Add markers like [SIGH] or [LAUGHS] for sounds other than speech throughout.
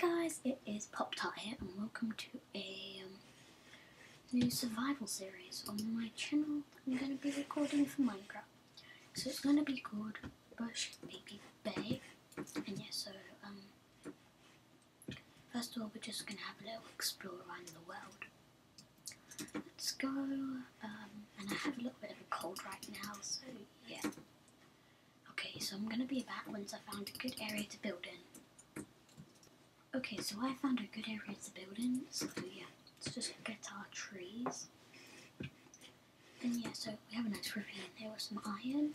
guys, it is Poptart here, and welcome to a um, new survival series on my channel I'm going to be recording for Minecraft. So it's going to be called Bush Baby Bay, and yeah, so um, first of all, we're just going to have a little explore around the world. Let's go, um, and I have a little bit of a cold right now, so yeah. Okay, so I'm going to be back once I found a good area to build in. Okay, so I found a good area to build in, so yeah, let's just get our trees. And yeah, so we have a nice ravine here with some iron,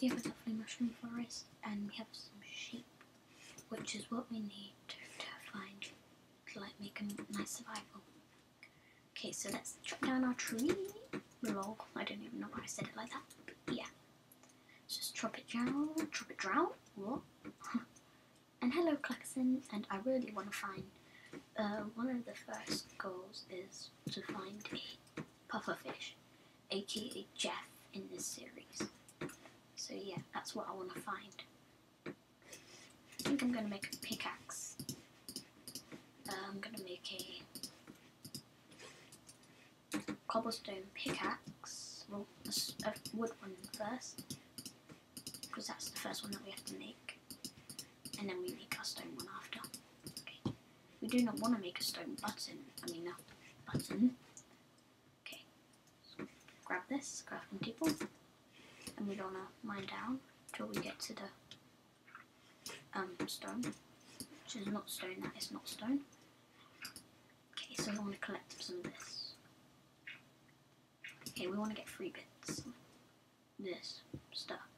we have a lovely mushroom forest, and we have some sheep, which is what we need to, to find to like make a nice survival. Okay, so let's chop down our tree. Lol, I don't even know why I said it like that, but yeah. Let's just chop it down, chop it down, what? [LAUGHS] And hello Clarkson, and I really want to find, uh, one of the first goals is to find a pufferfish, aka Jeff, in this series. So yeah, that's what I want to find. I think I'm going to make a pickaxe. Uh, I'm going to make a cobblestone pickaxe, well, a, a wood one first, because that's the first one that we have to make and then we make our stone one after. Okay. We do not want to make a stone button. I mean a button. Okay. So grab this, crafting table, and we don't want to mine down until we get to the um, stone, which is not stone. That is not stone. Okay, so we want to collect some of this. Okay, we want to get three bits. This stuff.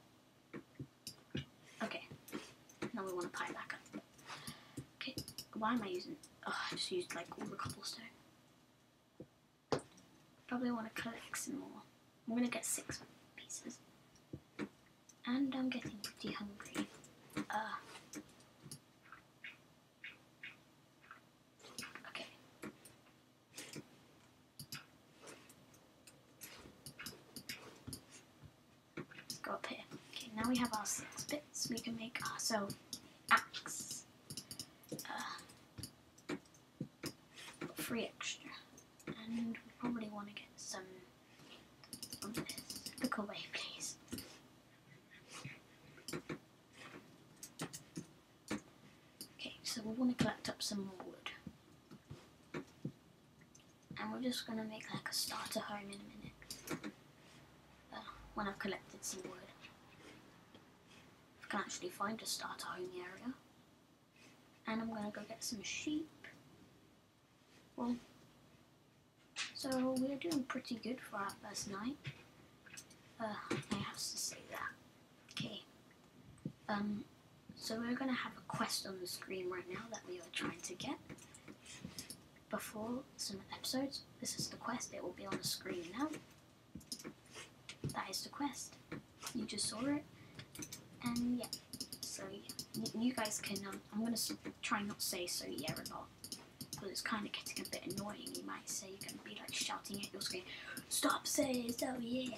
To pile back up. Okay, why am I using... Oh, I just used like all the cobblestone. Probably want to collect some more. I'm going to get six pieces. And I'm getting pretty hungry. Uh, okay. Let's go up here. Okay, now we have our six bits. We can make ourselves three extra. And we probably want to get some of this. Look away, please. Okay, so we want to collect up some more wood. And we're just going to make like a starter home in a minute. Uh, when I've collected some wood. I can actually find a starter home area. And I'm going to go get some sheep well, so we're doing pretty good for our first night. Uh, I have to say that. Okay. Um, so we're going to have a quest on the screen right now that we are trying to get. Before some episodes, this is the quest. It will be on the screen now. That is the quest. You just saw it. And yeah. So. You guys can, um, I'm going to try not say so yeah or not because it's kind of getting a bit annoying. You might say you're going to be like shouting at your screen, stop saying so yeah.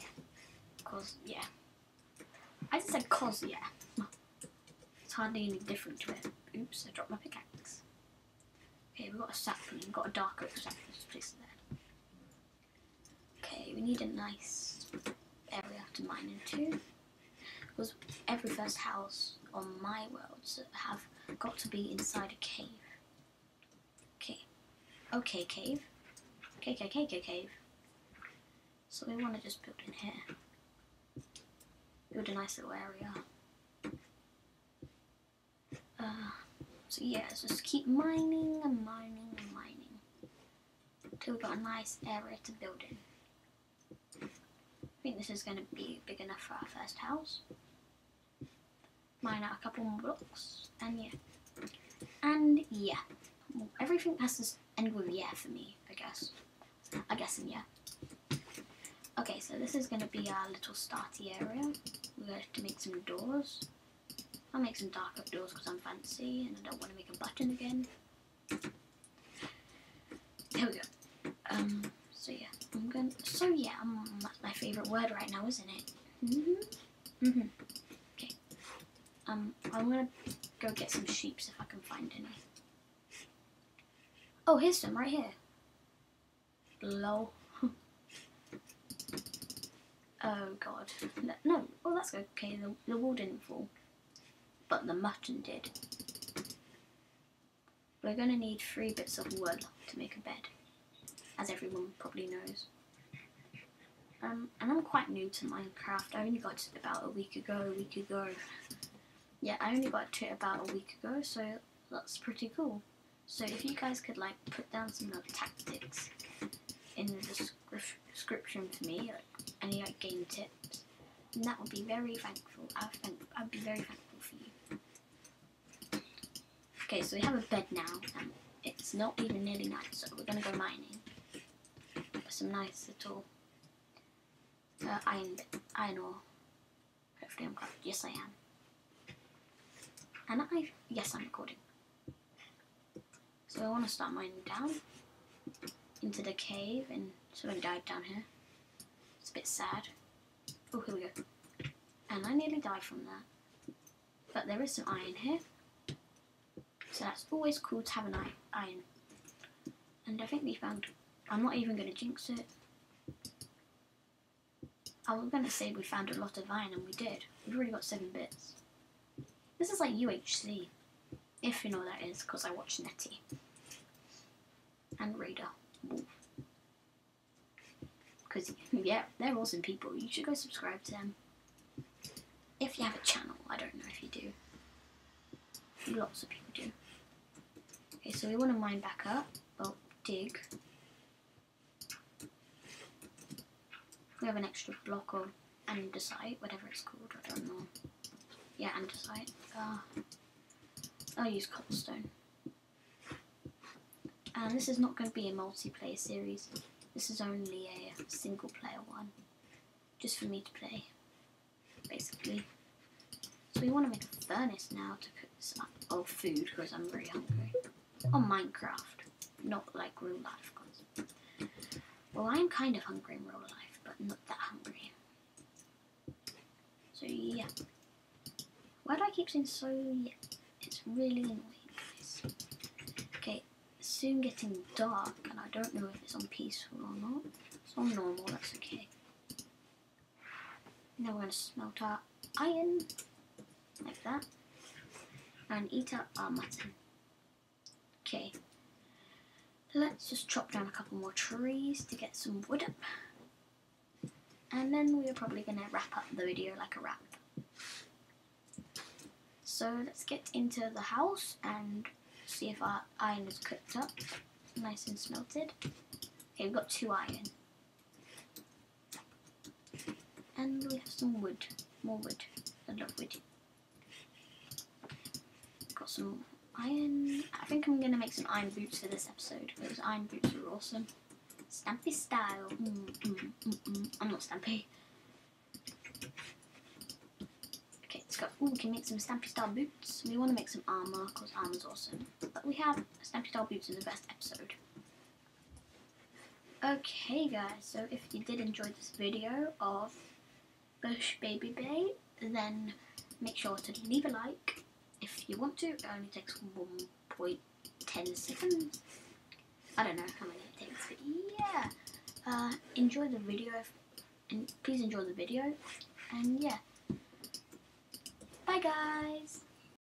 Because, yeah. I just said cause, yeah. It's hardly any different to it. Oops, I dropped my pickaxe. Okay, we've got a sapling, we've got a dark oak sapling, just place there. Okay, we need a nice area to mine into. Because every first house on my world have got to be inside a cave. Okay, cave. Okay, okay, okay, okay, cave. So we want to just build in here. Build a nice little area. Uh, so yeah, just keep mining and mining and mining. Until we've got a nice area to build in. I think this is going to be big enough for our first house. Mine out a couple more blocks. And yeah. And yeah. Everything has to end with yeah for me, I guess. I guess in yeah. Okay, so this is going to be our little starty area. We're going to make some doors. I'll make some dark oak doors because I'm fancy and I don't want to make a button again. There we go. Um, so yeah, I'm going to, so yeah, um, my favourite word right now, isn't it? Mm-hmm. Mm-hmm. Okay. Um, I'm going to go get some sheeps if I can find any. Oh, here's some right here. Lol. [LAUGHS] oh god. No, oh that's okay, the, the wall didn't fall. But the mutton did. We're gonna need three bits of wood to make a bed. As everyone probably knows. Um, and I'm quite new to Minecraft. I only got it about a week ago, a week ago. Yeah, I only got to it about a week ago, so that's pretty cool. So if you guys could like put down some like, tactics in the description for me, like any like game tips, then that would be very thankful. I'd, thank, I'd be very thankful for you. Okay, so we have a bed now, and it's not even nearly night, so we're gonna go mining for some nice little uh, iron, iron ore. Hopefully I'm correct. Yes, I am. And I, yes, I'm recording. So I want to start mining down into the cave, and someone died down here. It's a bit sad. Oh, here we go. And I nearly died from that. But there is some iron here. So that's always cool to have an iron. And I think we found, I'm not even going to jinx it. I was going to say we found a lot of iron, and we did. We've already got seven bits. This is like UHC, if you know what that is, because I watch Netty. And Raider Because, yeah, they're awesome people. You should go subscribe to them. If you have a channel, I don't know if you do. Lots of people do. Okay, so we want to mine back up. Well, dig. We have an extra block of andesite, whatever it's called, I don't know. Yeah, andesite. Uh, I'll use cobblestone. And this is not going to be a multiplayer series. This is only a single player one. Just for me to play, basically. So we want to make a furnace now to cook this up. Oh, food, because I'm very hungry. On Minecraft, not like real life. Cause, well, I'm kind of hungry in real life, but not that hungry. So yeah. Why do I keep saying so? Yeah, it's really annoying, soon getting dark, and I don't know if it's on peaceful or not. It's on normal, that's okay. Now we're going to smelt our iron, like that, and eat up our mutton. Okay, let's just chop down a couple more trees to get some wood up. And then we're probably going to wrap up the video like a wrap. So let's get into the house and see if our iron is cooked up, nice and smelted. Okay, we've got two iron. And we have some wood, more wood. I love wood. Got some iron. I think I'm going to make some iron boots for this episode because iron boots are awesome. Stampy style. Mm, mm, mm, mm. I'm not Stampy. Let's go. Ooh, we can make some Stampy Style boots. We want to make some armor because armor's awesome. But we have Stampy Style boots in the best episode. Okay, guys. So if you did enjoy this video of Bushbaby Bay, then make sure to leave a like if you want to. It only takes 1.10 seconds. I don't know how many it takes, but yeah. Uh, enjoy the video, and please enjoy the video, and yeah. Bye, guys.